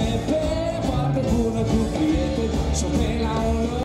my